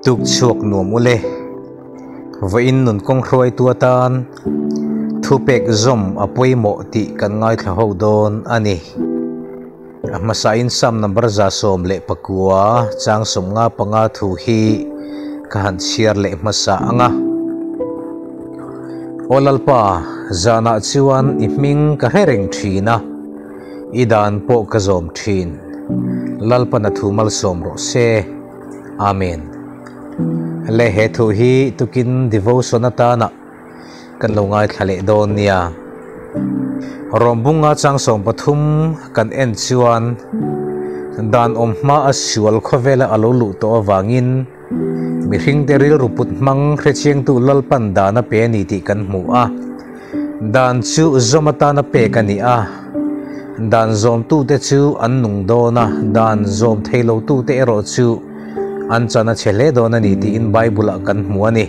tuk chuak nuam ule in nun kong hroi tua tan thupek zom apoi mo ti kan ngai thla ho don ani masa in sam number za som le pakua chang som nga panga thu hi ka han chiar le masa anga olalpa zana chuan iming ka hereng thina idan po ka zom thin lalpa na. Thumal som ro se amen le he thu hi tukin devotion atana kan lo ngai thale don nia rombunga chang som pathum kan en chuan dan om ma a sual khovela alo lu to awangin mi hring teril ruput mang hre tu lal pan dana pe ni ti kan mu a. Dan chu zomata na pe kani a. Dan zom tu te chu an nung do na. Dan zom thelo tu te ero chu an chana chele do na ni ti in bible kan mu ani.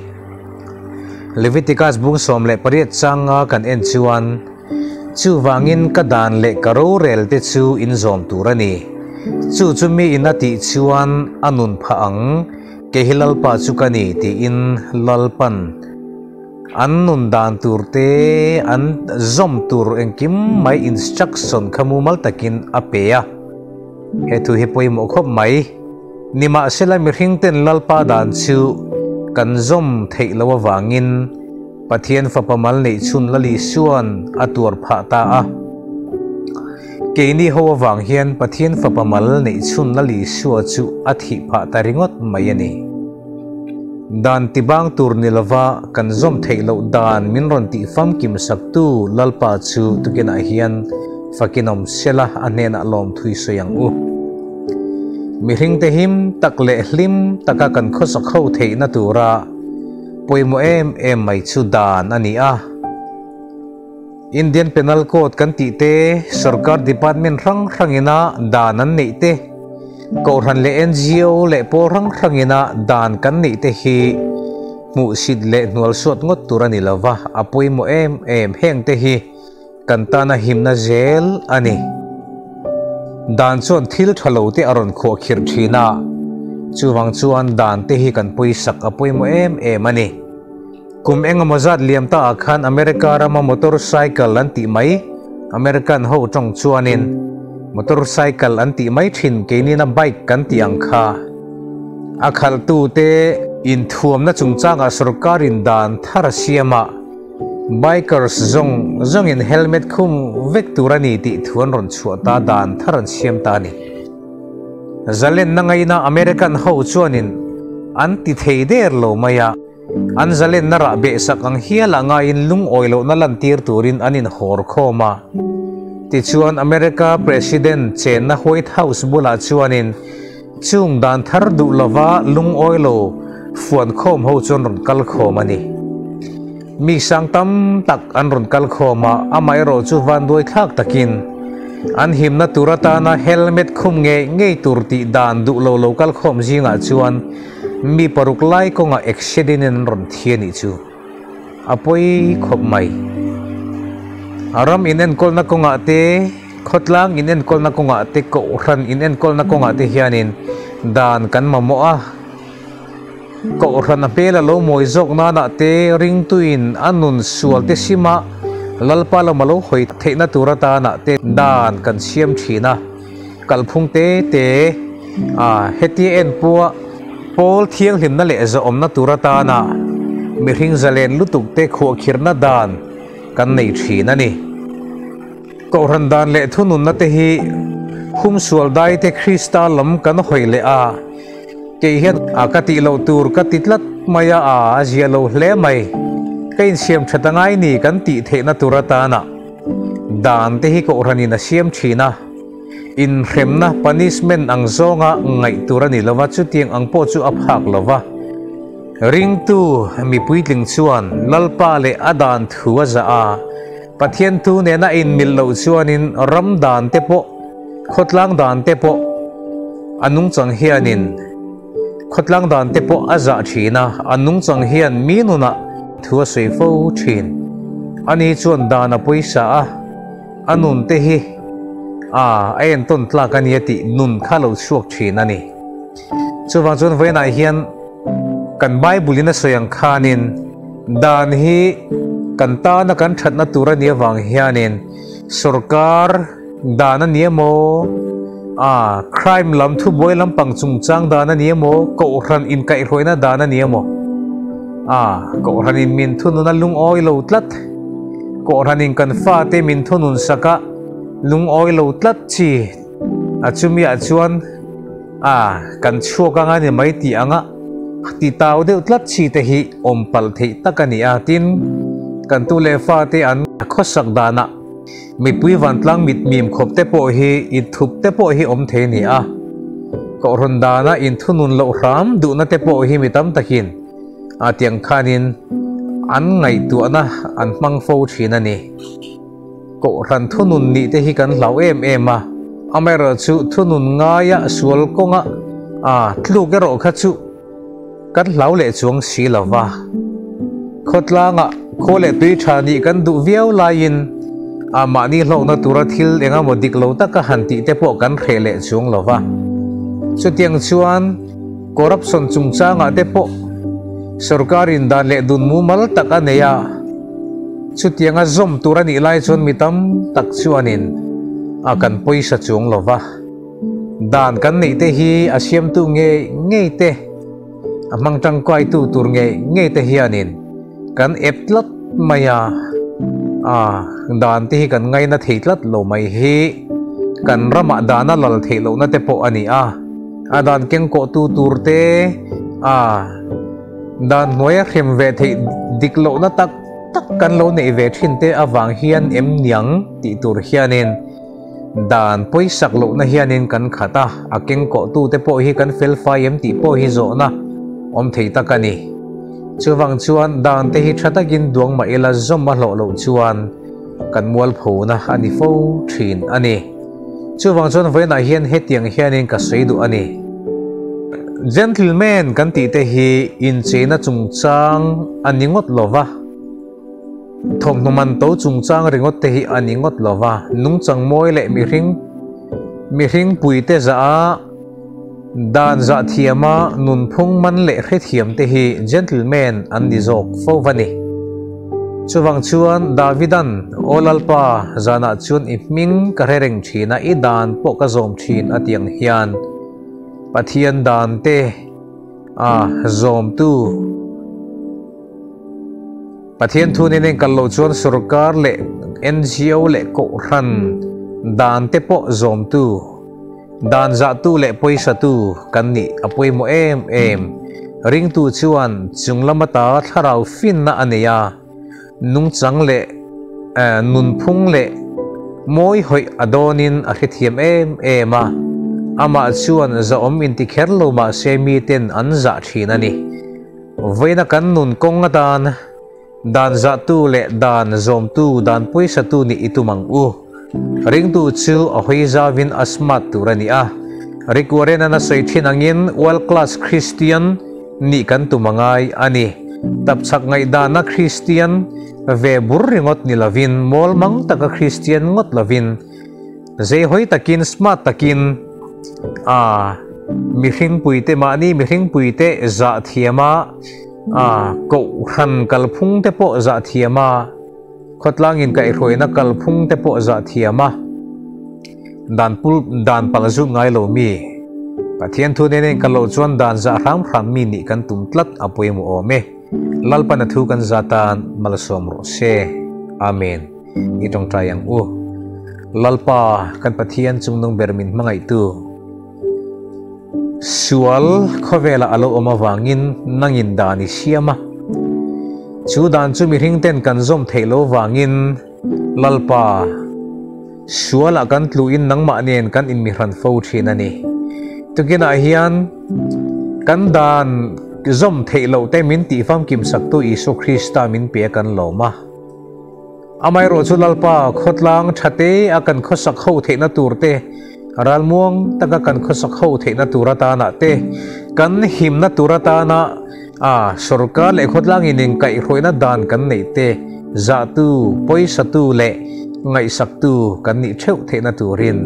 Leviticus bung som le pariat changa kan en chuan. Chu wangin ka dan le karo rel te chu in zom turani chu chu mi in ati chuan anun pha ang. Ke hilal pa chu kani ti in lalpan an nun dan tur te an zom tur engkim mai instruction khamu mal takin apeya he tu hi poi mo khop mai nima sila mi hing ten lalpa dan chu kan zom thei lawa wangin pathian fa pamal nei chun lali suan atur pha ta a. Keini ho wang hian pathian fa pamal nei chun lali suwa chu athi pha ta ringot mai ani dan tibang tur nilawa kan zom thei lo dan min ron ti fam kim sak tu lalpa chu tukena hian fakinom sela anena lom thui soyang u mi hring te him, tak le hlim taka kan kho sak kho thei na tura poimo em em mai chu dan ani a. Indian Penal Code kan ti te, sarkar department rang rangina danan nei te. Ko ran le NGO le po rang rangina dan kan nei te hi. Mu sid le nual sot ngot turani lawa apoi mo em em heng te hi. Kantana himna zel ani dan chuan thil thalo te aron kho khir thina chuwang chuan dan te hi kan pui sak apui mo em em ani kum enga mozat liam ta khan america rama motorcycle an ti mai american ho tong chuanin motorcycle an ti mai thin ke ni na bike kan ti ang kha akhal tu te in thuam na chungchanga sarkarin dan thara siama bikers zong zong in helmet khum, vek turani ti thuan ron chua ta dan tharan siam ta ni. Zalen na ngai american ho chuanin an ti theider lo maya an zalen nara be sak ang hiala nga in lung oilo na lan tir turin anin hor khoma ti chuan america president chen na white house bula chuanin chung dan thar du lova lung oilo fuan khom ho chon ron kal khoma ni mi sang tam tak an run kal khoma, amai ro chu van doi thak takin. An him na turata na helmet khum nge nge turti dan du lo lo kal khom jinga chuan. Mi paruk lai ko nga accident en ron thiani chu. Apoi khop mai. Aram inen kol na ko nga te, khotlang inen kol na ko nga te, ko ran inen kol na ko nga te hianin. Dan kan mamoa ko ran pela lo moi zok na na te ring tuin anun, sual te sima lalpa lo malo hoi the na tura ta na te dan kan siam thina kalphung te te a à, heti en puwa pol thiang hlim na le zo om na tura ta na mi tê zalen lutuk te kho khirna dan kan nei thina ni ko ran dan le thunun na te hi. Hum sual dai te krista lam kan hoi le a à. Ke hian a ka ti lo tur ka titlat maya a zia lo hle mai kain siam thatangai ni kan ti the na turata na dan te hi ko rani na siam thina in rem na punishment ang zonga ngai turani lova chu tiang ang po chu aphak lova ring tu mi puitling chuan lalpa le adan thuwa za a pathian tu ne na in mil lo chuanin ramdan te po khotlang dan te po anung chang hianin khotlang dan te po aza thina anung chang hian minuna thua sei fo thin ani chuan dana poisa a anun te hi a ain ton tla kan yati nun khalo suak thin ani chuwang chuan voina hian kan bible na soyang khanin dan hi kan ta na kan that na tura ni wang hianin sarkar dana niemo à crime làm thu bôi làm bằng chung chang dana mô cậu ran in kai na dana mô à cậu ran in min thu nó lung oi lâu tlat. Cậu ran in cần pha te min thu nun saka lung oi lâu tlat chi. À chú mi à chuan ah, à cần chua ka anh ni mai ti anga. Ti tao đều tlat chi te hi, om pal thei takani a tin. Kan tu le fa te an, khosak dana มีปุ้ยวันตลังมิดมีมขบเตปอเฮอินทุบเตปอเฮอมเทนีอะก็รุนดานะอินทุนุนเลวรามดูนัะเตปอเฮมิตามตะหินอาเตียงคานินอันไงตัวนะอันมังโฟชินันนี่ก็รันทุนุนนี่เตฮิกันเหล่าเอ็มเอ็มอะอเมริกาทุนุนง่ายสวลกงะอ่าทลูกเกโรคัจุกันเหล่าเล่จวงสีละวะคดลางะโคเล่ตุยชานีกันดูเวียวลายิน à mà ni lo na tura thil enga mo dik lo ta ka han ti te po kan khe le chuang lawa chu tiang chuan corruption chung cha nga te po sarkarin dan le dun mu mal taka neya à. chu tianga zom tura ni lai chon mitam tak chuanin a à, kan poisa chung lova dan kan nei te hi à, asiam tu nge nge te amang tang kwai tu tur nge nge te hianin kan eplat maya à đàn thì gần ngay ngai thấy lát lâu mai hi. Kan rama na lal theilo na te po anh à. À đàn kiêng cổ tu tur te à, đàn dan noya về thì thei lâu lo na tắc gần lâu này về ve thế te vàng hiền em niang ti đàn hianin. Dan poi sak lo na hianin kan khata akeng à. à, ko tu te po hi kan fel fai em ti po hi zo na om thei takani chuwang chuan, dan te hi thatagin duang ma ela zom ma lo lo chuan. Kan mual pho na ani fo thin ani. Chuwang chuan voina hian hetiang hianin ka seidu ani. Gentleman, kan ti te hi, in chena chungchang aningot lova thong numan to chungchang ringot te hi aningot lova nungchang moi le mi ring mi ring pui te za dan za thiama nun phung man le khe thiam te hi gentleman an ni jok fo vani chuwang chuan, davidan olalpa zana chun i ming ka rereng thina i dan po ka zom thin atiang hian pathian dan te a à, zom tu. Pathian thu ne neng kallo chuan sarkar le NGO le ko ran dan te po zom tu dan za tu le poisa tu, kan ni apoi mo em em. Ring tu chuan chunglamata tharau fin na aneya nung chang le eh, nun phung le, moi hoi adonin a khithiam em ema ama chuan za om in ti kherlo ma se mi ten an za thina ni veina kan nun kong dan. Dan za tu le dan zom tu, dan poisa tu ni itumang u ring tu chu a vin zawin asmat turani a. Rikwaren na sei thin angin, world class christian, ni kan tumangai ani. Tapchak ngai dana christian, ve bur ringot ni lavin, mol mang taka christian ngot lavin. Zai hoi takin, smart takin. A, mi hring puite ma ni, mi hring puite za thiama a ko khan kalphung te po za thiama khotlang in kai roi na kalphung te po za thiama dan pul dan palzu ngai lo mi. Pathian thu ne ne kalo chuan dan za ram ram mi ni kan tum tlat apoi mu ome lalpa na thu kan zatan malsom ro se. Amen. Itong tayang u. Lalpa kan pathian chung nong bermin mangai tu. Sual khovela alo oma wangin nangin dani siama chú đàn chú mi ring ten kan lô vàng in lalpa sual akan tluin nắng mạ nền căn in mi ran fo thina ni hiền căn đàn zoom zom lô tên min tỷ phong kim sắc tu isu krista min pe căn lô ma. Amai ro chu lalpa khotlang thate akan khosak ho theina turte ral muang taka kan khosak ho the na turata na te kan him na turata na a sarkar le khotlang in kai na dan kan nei te za tu poisa tu le ngai sak tu kan ni theu the na tu rin,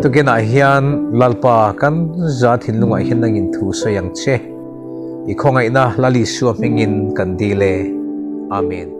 tu kena hian lalpa kan za dạ thin lunga hin nangin thu so yang che. I khongai na lali suam hingin kan đi le amen.